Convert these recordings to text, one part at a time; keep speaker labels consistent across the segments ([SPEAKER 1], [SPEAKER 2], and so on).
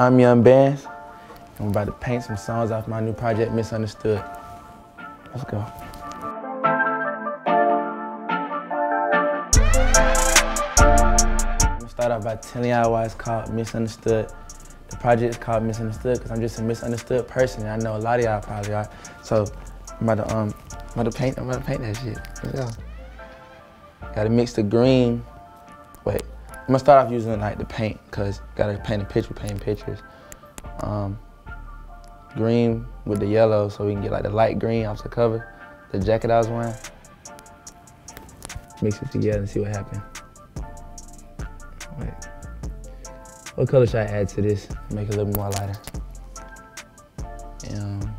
[SPEAKER 1] I'm Yung Bans. I'm about to paint some songs off my new project, Misunderstood. Let's go. I'm gonna start off by telling y'all why it's called Misunderstood. The project is called Misunderstood because I'm just a misunderstood person. And I know a lot of y'all probably are. So I'm about to um I'm about to paint I'm about to paint that shit. Let's go. Gotta mix the green. I'm gonna start off using like the paint because gotta paint a picture, paint pictures. Um, green with the yellow so we can get like the light green off the cover, the jacket I was wearing. Mix it together and see what happens. Wait. What color should I add to this? Make it a little more lighter. Um,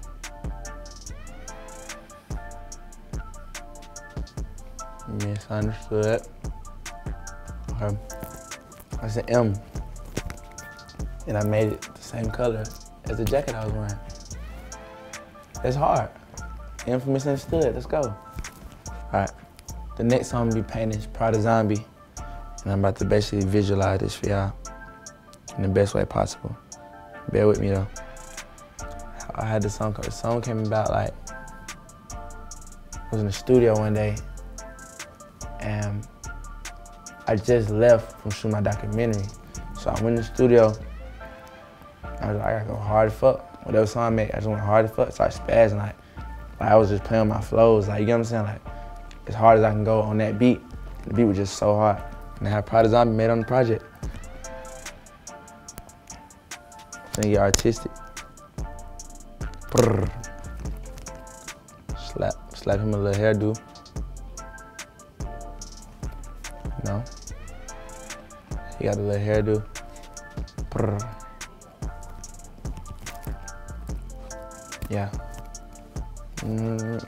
[SPEAKER 1] misunderstood. Okay. That's an M. And I made it the same color as the jacket I was wearing. It's hard. M for misunderstood. Let's go. All right. The next song I'm gonna be painting is Prada Zombie. And I'm about to basically visualize this for y'all in the best way possible. Bear with me though. I had the song, the song came about like, I was in the studio one day and I just left from shooting my documentary. So I went in the studio, I was like, I gotta go hard as fuck. Whatever song I make, I just went hard as fuck. So I spazzed like, like I was just playing my flows, like you know what I'm saying? Like as hard as I can go on that beat. The beat was just so hard. And I had Prada Zombie made on the project. Finna get artistic. Slap, slap him a little hairdo. He got a little hairdo. Brrr. Yeah. Mm-hmm.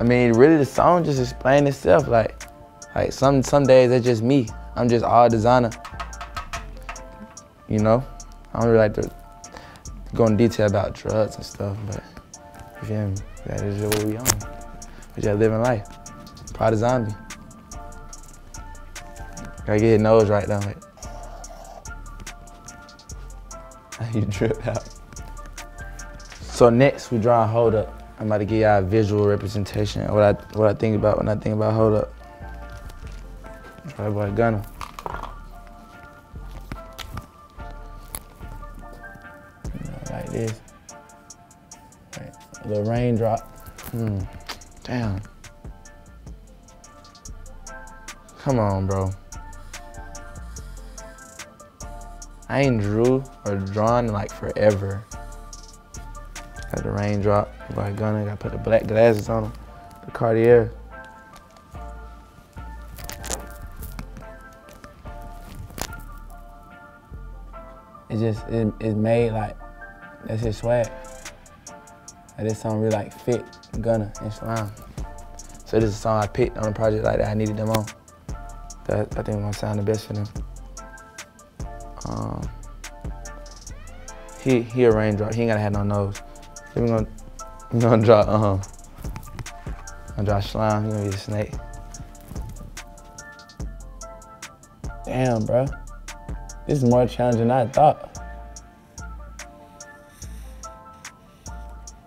[SPEAKER 1] I mean, really, the song just explains itself. Like, like some some days it's just me. I'm just all designer. You know, I don't really like to go in detail about drugs and stuff, but you feel me? That is just what we on. We just living life. Prada Zombie. Gotta get his nose right down. Like, you drip out. So next we draw a hold up. I'm about to give y'all a visual representation of what I what I think about when I think about hold up. Boy Gunna. You like this. Right. A little raindrop. Hmm. Damn. Come on, bro. I ain't drew or drawn like forever. Got the raindrop by Gunna. Got to put the black glasses on him. The Cartier. It just it, it made like that's his swag. Like this song really like fit Gunna and Slime. So this is a song I picked on a project like that. I needed them on. That I think gonna sound the best for them. He he a raindrop. He ain't gotta have no nose. We're gonna we gonna draw uh huh. Gonna draw slime. He gonna be a snake. Damn, bro. This is more challenging than I thought.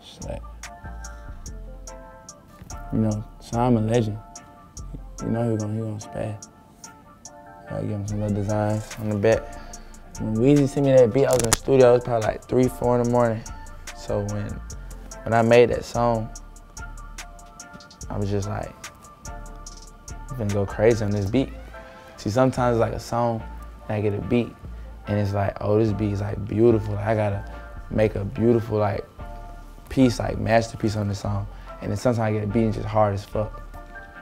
[SPEAKER 1] Snake. You know, Slime a legend. You know he gonna he gonna spaz. I give him some little designs on the back. When Weezy sent me that beat, I was in the studio. It was probably like three, four in the morning. So when when I made that song, I was just like, I'm gonna go crazy on this beat. See, sometimes like a song, and I get a beat, and it's like, oh, this beat is like beautiful. I gotta make a beautiful like piece, like masterpiece on this song. And then sometimes I get a beat and it's just hard as fuck.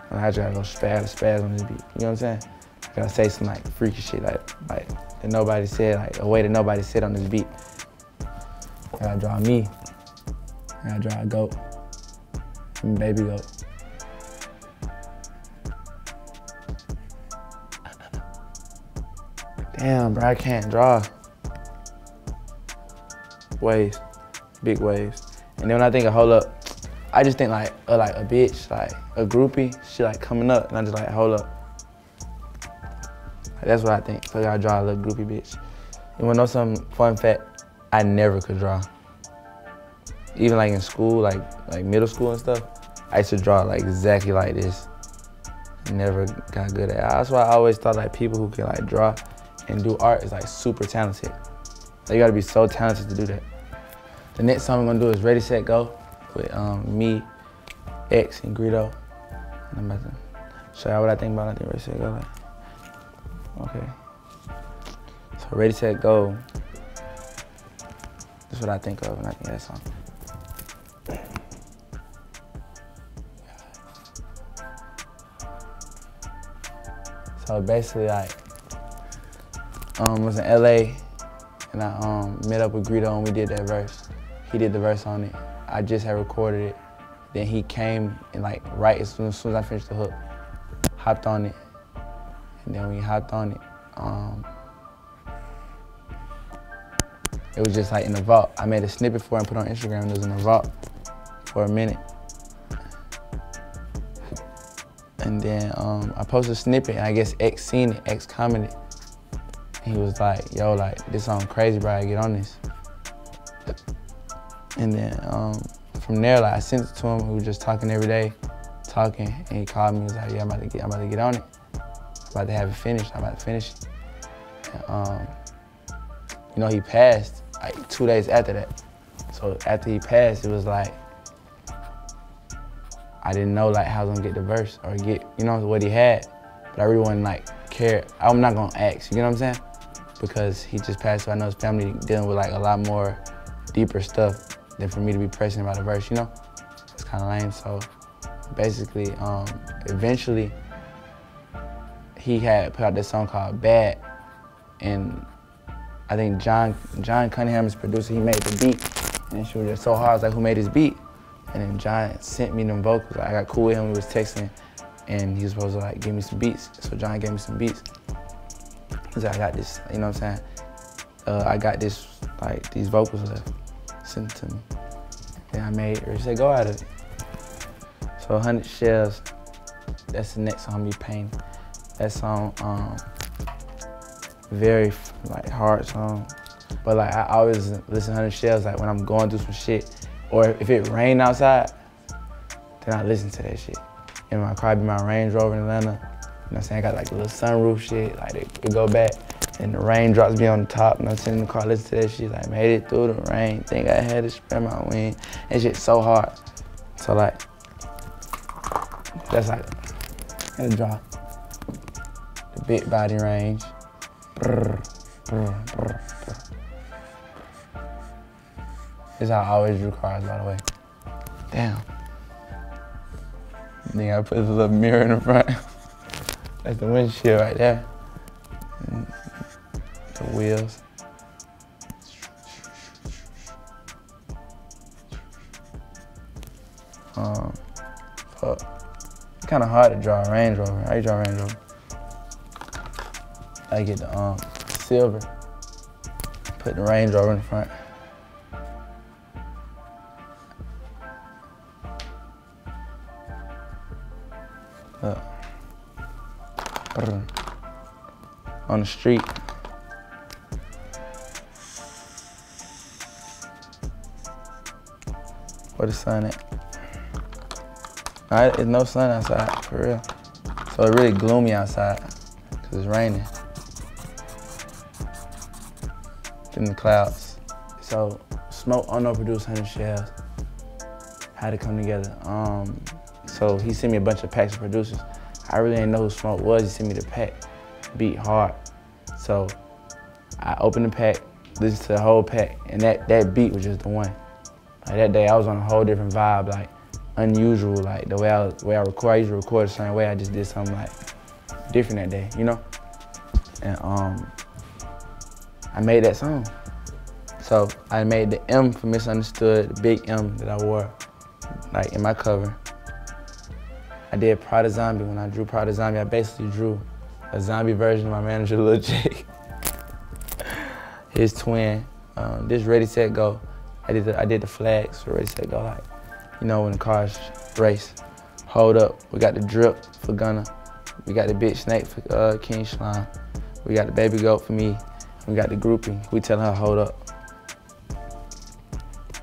[SPEAKER 1] And I just gotta go spaz, spaz on this beat. You know what I'm saying? I gotta say some like freaky shit, like like that nobody said, like a way that nobody said on this beat. And I gotta draw me. And I gotta draw a goat. And baby goat. Damn, bro, I can't draw. Waves, big waves. And then when I think of hold up, I just think like uh, like a bitch, like a groupie, she like coming up, and I'm just like hold up. That's what I think. So gotta draw a little groupie bitch. You wanna know some fun fact? I never could draw. Even like in school, like like middle school and stuff, I used to draw like exactly like this. Never got good at it. That's why I always thought like people who can like draw and do art is like super talented. Like, you gotta be so talented to do that. The next song I'm gonna do is Ready, Set, Go with um, me, X, and Greedo. And I'm about to show you what I think about think Ready, Set, Go. Like, okay. So Ready, Set, Go. That's what I think of when I think of that song. So basically, like, um, was in LA, and I um, met up with Greedo and we did that verse. He did the verse on it. I just had recorded it. Then he came and like right as soon as, soon as I finished the hook, hopped on it. And then we hopped on it, um, it was just like in the vault. I made a snippet for it and put it on Instagram. It was in the vault for a minute. And then um, I posted a snippet and I guess X seen it, X commented. He was like, yo, like, this song crazy, bro, I get on this. And then um, from there, like, I sent it to him. We were just talking every day, talking, and he called me. He was like, yeah, I'm about to get, I'm about to get on it. About to have it finished. I'm about to finish it. And, um, you know, he passed like two days after that. So after he passed, it was like, I didn't know like how I was gonna get the verse or get, you know, what he had. But I really wasn't like care. I'm not gonna ask, you know what I'm saying? because he just passed. So I know his family dealing with like a lot more deeper stuff than for me to be pressing about a verse, you know? It's kind of lame. So basically, um, eventually, he had put out this song called Bad. And I think John John Cunningham is producer. He made the beat. And she was just so hard. I was like, who made this beat? And then John sent me them vocals. I got cool with him. We was texting. And he was supposed to like give me some beats. So John gave me some beats. Cause I got this, you know what I'm saying? Uh, I got this, like, these vocals left sent to me. And I made Ready, Set, Go out of it. So 100 Shells, that's the next song we painting. That song, um, very, like, hard song. But, like, I always listen to 100 Shells, like, when I'm going through some shit, or if it rain outside, then I listen to that shit. In my car, be my Range Rover in Atlanta, You know what I'm saying? I got like a little sunroof shit, like it, it go back and the raindrops be on the top, and I'm sitting in the car listening to that shit, like made it through the rain, think I had to spread my wing. That shit so hard. So like, that's like, gotta drop. The big body range. Brr, brr, brr, this is how I always drew cars, by the way. Damn. Then I put a little mirror in the front. That's the windshield right there. The wheels. Um, fuck. It's kind of hard to draw a Range Rover. You draw a Range Rover? I get the um, silver, put the Range Rover in the front. On the street. Where the sun at? It's no sun outside, for real. So it's really gloomy outside, because it's raining. In the clouds. So Smoke Unknown produced 100 Shells. How to come together. Um, so he sent me a bunch of packs of producers. I really didn't know who Smoke was. He sent me the pack, beat hard. So I opened the pack, listened to the whole pack, and that, that beat was just the one. Like that day, I was on a whole different vibe, like unusual, like the way I, way I record. I usually record the same way. I just did something like different that day, you know? And um, I made that song. So I made the M for Misunderstood, the big M that I wore, like in my cover. I did Prada Zombie. When I drew Prada Zombie, I basically drew a zombie version of my manager, Lil J. His twin. Um, this Ready, Set, Go. I did the, I did the flags for Ready, Set, Go. Like, you know, when the cars race. Hold up. We got the drip for Gunna. We got the bitch snake for uh, King Slime. We got the baby goat for me. We got the groupie. We tell her hold up.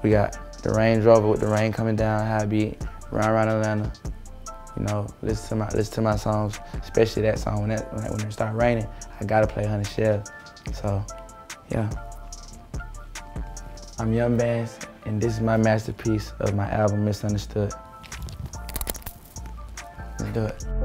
[SPEAKER 1] We got the Range Rover with the rain coming down, high beat, round around Atlanta. You know, listen to my listen to my songs, especially that song when that when, when it start raining. I gotta play 100 Shell. So, yeah. I'm Yung Bans, and this is my masterpiece of my album Misunderstood. Let's do it.